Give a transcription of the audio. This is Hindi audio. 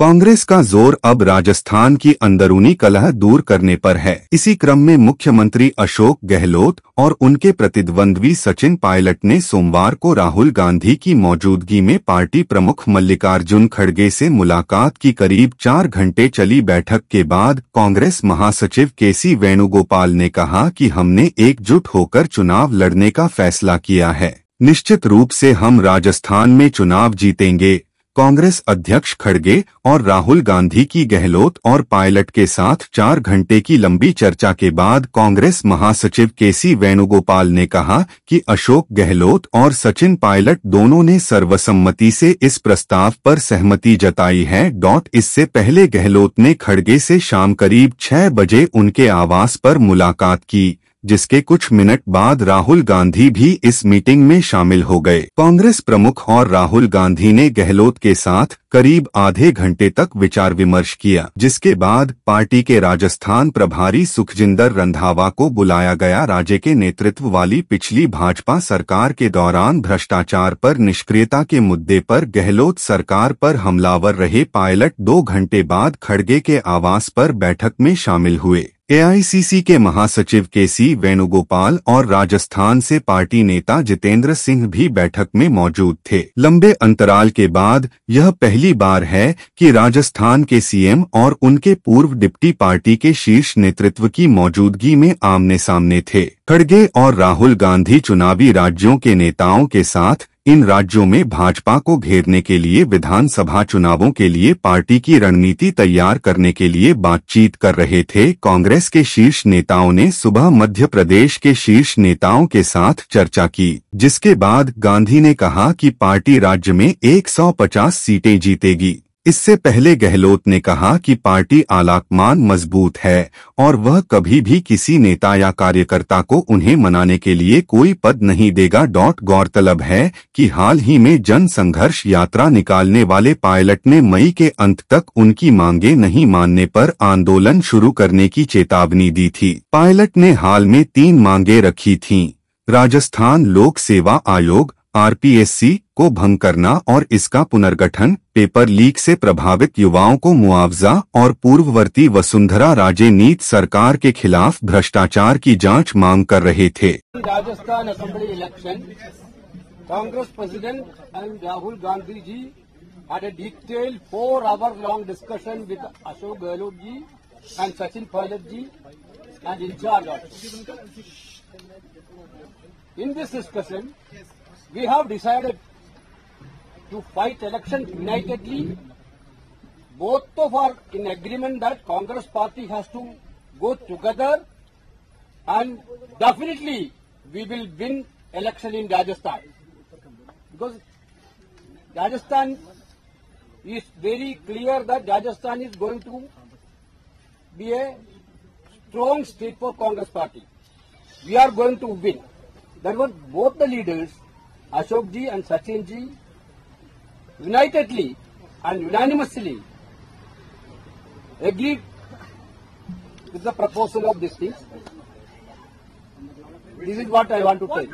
कांग्रेस का ज़ोर अब राजस्थान की अंदरूनी कलह दूर करने पर है। इसी क्रम में मुख्यमंत्री अशोक गहलोत और उनके प्रतिद्वंद्वी सचिन पायलट ने सोमवार को राहुल गांधी की मौजूदगी में पार्टी प्रमुख मल्लिकार्जुन खड़गे से मुलाकात की करीब चार घंटे चली बैठक के बाद कांग्रेस महासचिव केसी वेणुगोपाल ने कहा कि हमने एकजुट होकर चुनाव लड़ने का फैसला किया है। निश्चित रूप से हम राजस्थान में चुनाव जीतेंगे। कांग्रेस अध्यक्ष खड़गे और राहुल गांधी की गहलोत और पायलट के साथ चार घंटे की लंबी चर्चा के बाद कांग्रेस महासचिव केसी वेणुगोपाल ने कहा कि अशोक गहलोत और सचिन पायलट दोनों ने सर्वसम्मति से इस प्रस्ताव पर सहमति जताई है। डॉट इससे पहले गहलोत ने खड़गे से शाम करीब छह बजे उनके आवास पर मुलाकात की। जिसके कुछ मिनट बाद राहुल गांधी भी इस मीटिंग में शामिल हो गए। कांग्रेस प्रमुख और राहुल गांधी ने गहलोत के साथ करीब आधे घंटे तक विचार विमर्श किया, जिसके बाद पार्टी के राजस्थान प्रभारी सुखजिंदर रंधावा को बुलाया गया। राज्य के नेतृत्व वाली पिछली भाजपा सरकार के दौरान भ्रष्टाचार पर निष्क्रियता के मुद्दे पर गहलोत सरकार पर हमलावर रहे पायलट दो घंटे बाद खड़गे के आवास पर बैठक में शामिल हुए। एआईसीसी के महासचिव केसी वेणुगोपाल और राजस्थान से पार्टी नेता जितेंद्र सिंह भी बैठक में मौजूद थे। लंबे अंतराल के बाद यह पहली बार है कि राजस्थान के सीएम और उनके पूर्व डिप्टी पार्टी के शीर्ष नेतृत्व की मौजूदगी में आमने सामने थे। खड़गे और राहुल गांधी चुनावी राज्यों के नेताओं के साथ इन राज्यों में भाजपा को घेरने के लिए विधानसभा चुनावों के लिए पार्टी की रणनीति तैयार करने के लिए बातचीत कर रहे थे। कांग्रेस के शीर्ष नेताओं ने सुबह मध्य प्रदेश के शीर्ष नेताओं के साथ चर्चा की, जिसके बाद गांधी ने कहा कि पार्टी राज्य में 150 सीटें जीतेगी। इससे पहले गहलोत ने कहा कि पार्टी आलाकमान मज़बूत है और वह कभी भी किसी नेता या कार्यकर्ता को उन्हें मनाने के लिए कोई पद नहीं देगा। डॉट गौरतलब है कि हाल ही में जन संघर्ष यात्रा निकालने वाले पायलट ने मई के अंत तक उनकी मांगे नहीं मानने पर आंदोलन शुरू करने की चेतावनी दी थी। पायलट ने हाल में तीन मांगे रखी थीं। राजस्थान लोक सेवा आयोग आरपीएससी को भंग करना और इसका पुनर्गठन, पेपर लीक से प्रभावित युवाओं को मुआवजा और पूर्ववर्ती वसुंधरा राजे नीत सरकार के खिलाफ भ्रष्टाचार की जाँच मांग कर रहे थे। Rajasthan assembly election, Congress president and Rahul Gandhi ji had a detailed four hour long discussion with Ashok Gehlot ji and Sachin Pilot ji and in charge we have decided to fight election unitedly. Both of us in agreement that Congress party has to go together and definitely we will win election in Rajasthan. Because Rajasthan is very clear that Rajasthan is going to be a strong state for Congress party. We are going to win. That was both the leaders, Ashok ji and Sachin ji, unitedly and unanimously agreed with the proposal of these things. This is what I want to tell.